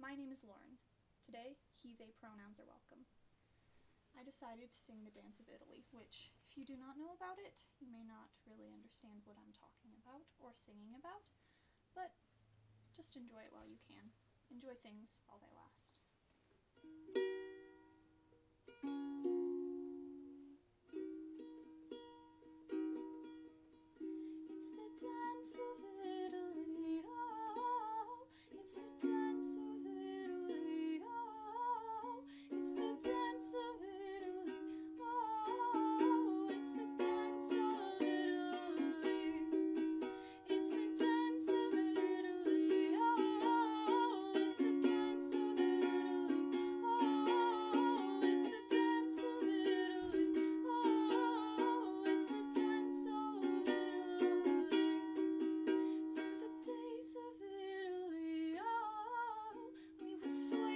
My name is Loren. Today, he, they pronouns are welcome. I decided to sing the Dance of Italy, which, if you do not know about it, you may not really understand what I'm talking about or singing about, but just enjoy it while you can. Enjoy things while they last. Through